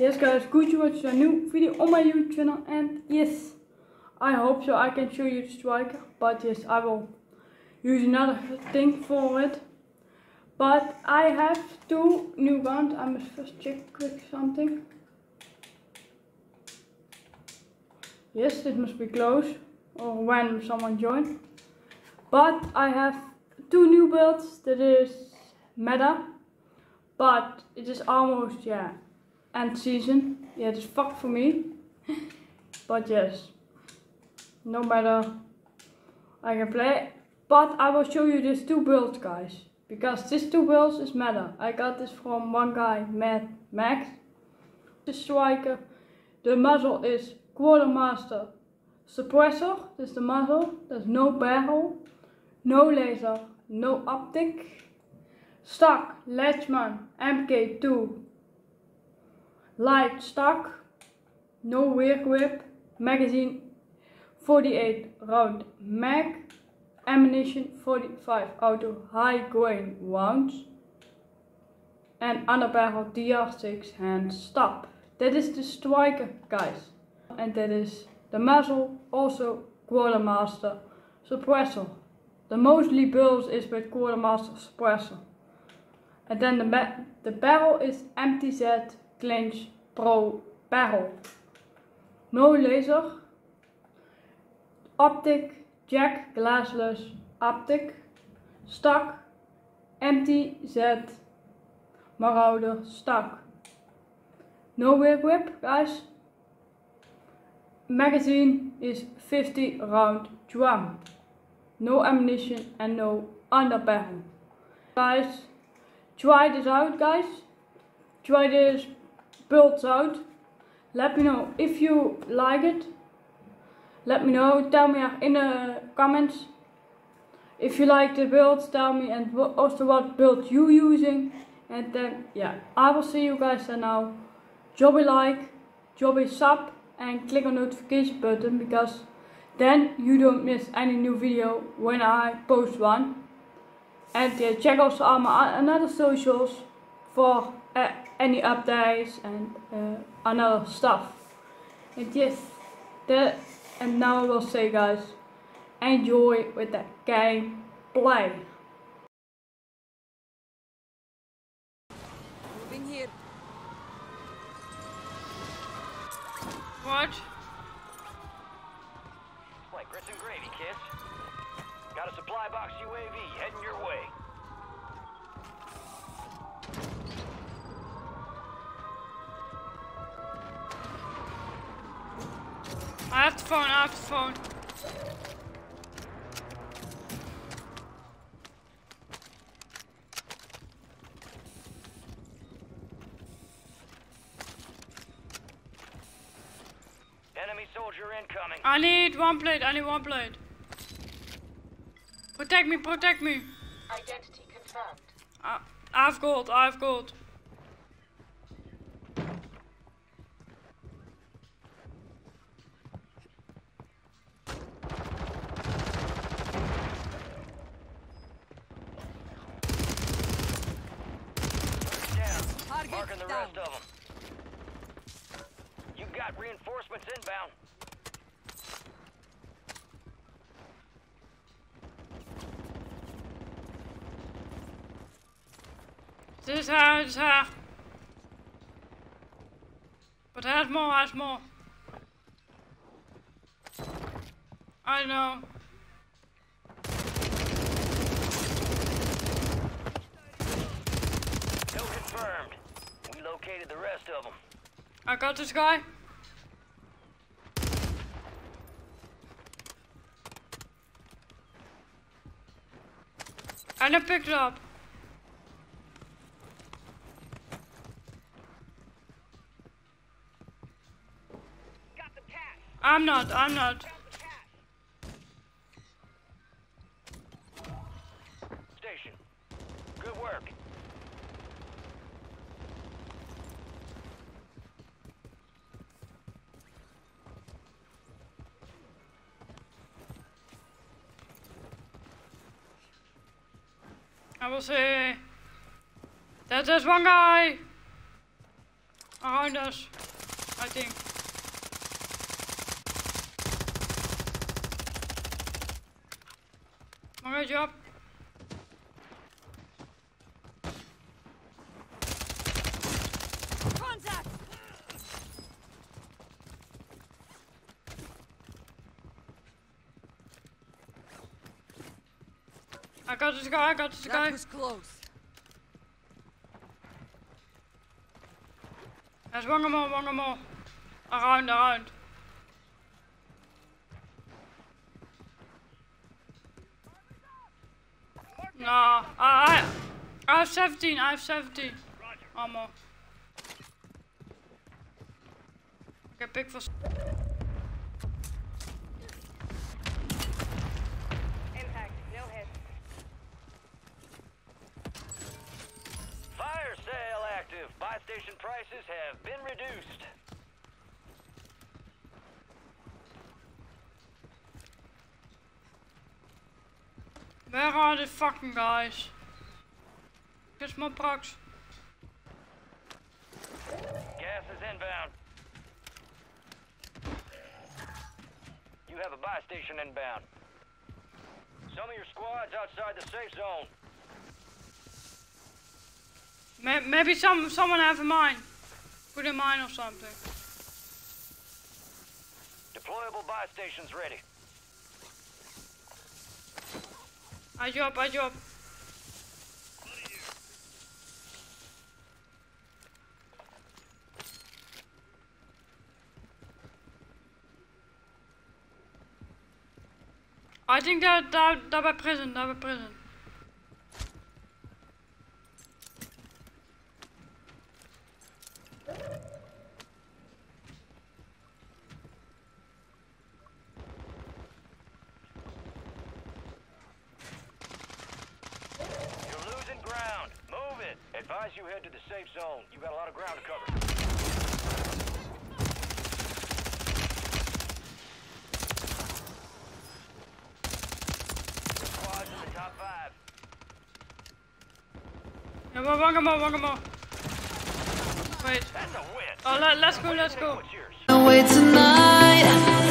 Yes guys, good to watch a new video on my YouTube channel and yes, I hope so I can show you the striker, but yes, I will use another thing for it. But I have two new guns, I must first check quick something. Yes, it must be close, or when someone joins. But I have two new builds, that is meta, but it is almost, yeah, end season. Yeah, it's fucked for me. but yes, no matter I can play. But I will show you these two builds, guys. Because this two builds is meta. I got this from one guy, Matt Max. The striker. The muzzle is Quartermaster Suppressor. This is the muzzle. There's no barrel, no laser, no optic. Stock Ledgeman MK2 light stock, no rear grip, magazine 48 round mag, ammunition 45 auto high grain rounds, and under barrel DR6 hand stop. That is the striker guys. And that is the muzzle, also quartermaster suppressor. The mostly builds is with quartermaster suppressor. And then the, the barrel is MTZ Clinch Pro barrel. No laser. Optic, jack, glassless, optic. Stock, MTZ, Marauder, stock. No rear grip, guys. Magazine is 50 round drum. No ammunition and no underbarrel. Guys, try this out, guys. Try this builds out. Let me know if you like it. Let me know. Tell me in the comments. If you like the build, tell me and also what build you using. And then, yeah, I will see you guys then now. Jobby like, jobby sub and click on notification button because then you don't miss any new video when I post one. And yeah, check also all my other socials for uh, any updates and uh, another stuff. And yes, that and now I will say guys, enjoy with that game play. Moving here. What? Like grits and gravy, kids. Got a supply box UAV heading your way. The phone, I the phone. Enemy soldier incoming. I need one blade, I need one blade. Protect me, protect me. Identity confirmed. I have gold, I have gold. Marking the rest of them. You got reinforcements inbound. This has, uh, but has more, has more. I know. No confirmed. Located the rest of them. I got this guy. And I picked it up. I'm not, I'm not. Station. Good work. I will see. There's there's one guy. Around us, I think. One job. I got this guy, I got this guy. That was close. There's one more, one more. Around, around. No, I, I, I have 17, I have 17. Ammo. Okay, big for... station prices have been reduced. Where are the fucking guys? Kiss my procs. Gas is inbound. You have a buy station inbound. Some of your squads outside the safe zone. May- Maybe some someone have a mine. Put a mine or something. Deployable buy stations ready. I drop, I drop. I think they're, they're, they're by prison, they're by prison. You're losing ground. Move it. Advise you head to the safe zone. You got a lot of ground to cover. Squads in the top five. Yeah, well, one more, one more. Wait. That's a win. Oh, let, let's go, let's go. What's yours? away tonight